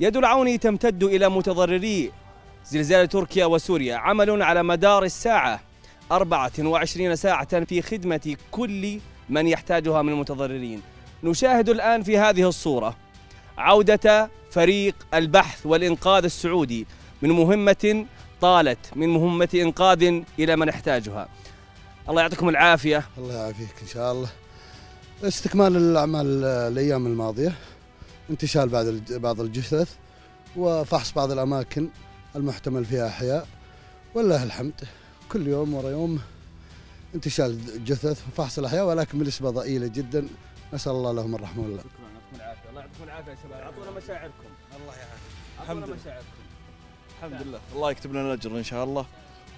يد العون تمتد إلى متضرري. زلزال تركيا وسوريا عمل على مدار الساعة 24 ساعة في خدمة كل من يحتاجها من المتضررين. نشاهد الآن في هذه الصورة عودة فريق البحث والإنقاذ السعودي من مهمة طالت من مهمة إنقاذ إلى من يحتاجها. الله يعطيكم العافية. الله يعافيك إن شاء الله. استكمال الأعمال الأيام الماضية. انتشال بعض الج- بعض الجثث وفحص بعض الأماكن المحتمل فيها أحياء. ولله الحمد. كل يوم ورا يوم انتشال الجثث وفحص الأحياء ولكن بنسبه ضئيلة جدا. نسأل الله لهم الرحمة والله. شكرا. يعطيكم العافية. الله يعطيكم العافية يا شباب أعطونا مشاعركم. الله يعافيك. لله. مشاعركم. الحمد لله. الله يكتب لنا الأجر إن شاء الله.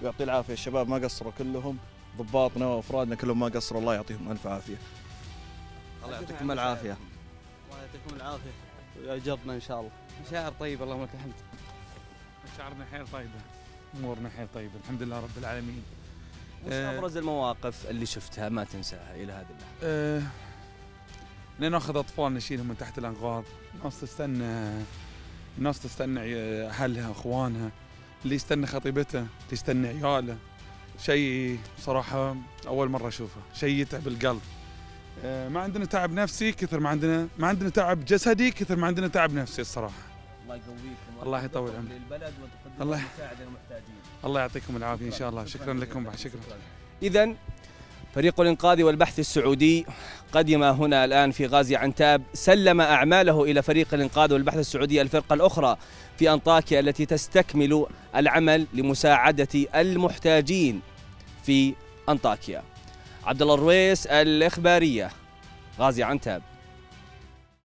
ويعطي العافية. الشباب ما قصروا كلهم. ضباطنا وأفرادنا كلهم ما قصروا. الله يعطيهم ألف عافية. الله يعطيكم العافية. الله يعطيكم العافية. ويجرنا إن شاء الله. مشاعر طيبة اللهم لك الحمد. مشاعرنا حيل طيبة. أمورنا حيل طيبة. الحمد لله رب العالمين. وش آه. أبرز المواقف اللي شفتها؟ ما تنساها إلى هذه اللحظة. أه ناخذ أطفال نشيلهم من تحت الأنقاض ناس تستنى ناس تستنى أهلها أخوانها. اللي يستنى خطيبته اللي يستنى عياله. شيء صراحة أول مرة أشوفه. شيء يتعب القلب. ما عندنا تعب نفسي كثر ما عندنا ما عندنا تعب جسدي كثر ما عندنا تعب نفسي الصراحة. الله يقويكم الله يطول عمرك. للبلد الله- المساعدة للمحتاجين. الله يعطيكم العافية إن شاء الله. شكرا. لكم. شكرا. إذا فريق الإنقاذ والبحث السعودي قدم هنا الآن في غازي عنتاب سلم أعماله إلى فريق الإنقاذ والبحث السعودي الفرقة الأخرى في أنطاكيا التي تستكمل العمل لمساعدة المحتاجين في أنطاكيا. عبد الله الرويس الإخبارية. غازي عنتاب.